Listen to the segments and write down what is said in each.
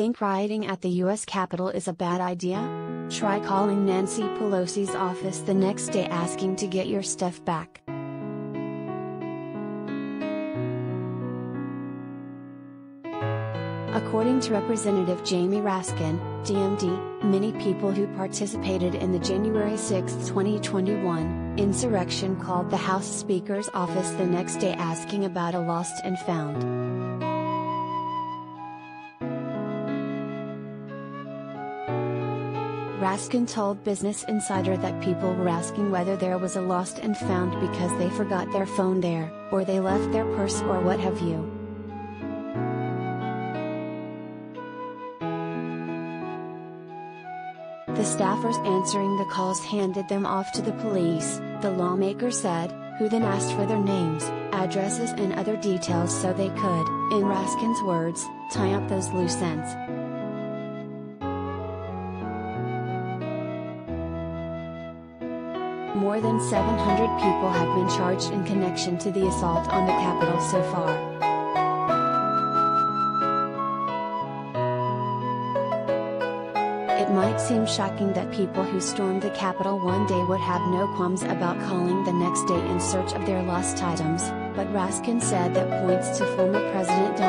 Think rioting at the US Capitol is a bad idea? Try calling Nancy Pelosi's office the next day asking to get your stuff back. According to Representative Jamie Raskin, DMD, many people who participated in the January 6, 2021, insurrection called the House Speaker's office the next day asking about a lost and found. Raskin told Business Insider that people were asking whether there was a lost and found because they forgot their phone there, or they left their purse or what have you. The staffers answering the calls handed them off to the police, the lawmaker said, who then asked for their names, addresses and other details so they could, in Raskin's words, tie up those loose ends. More than 700 people have been charged in connection to the assault on the Capitol so far. It might seem shocking that people who stormed the Capitol one day would have no qualms about calling the next day in search of their lost items, but Raskin said that points to former President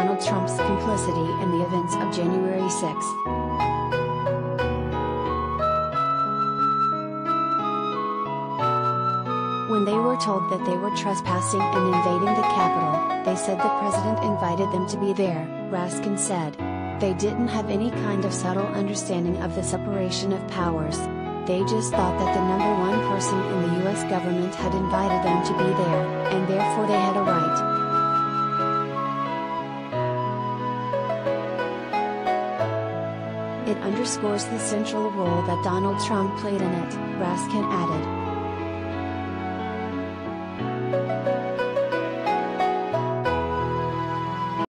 When they were told that they were trespassing and invading the Capitol, they said the president invited them to be there, Raskin said. They didn't have any kind of subtle understanding of the separation of powers. They just thought that the number one person in the US government had invited them to be there, and therefore they had a right. It underscores the central role that Donald Trump played in it, Raskin added.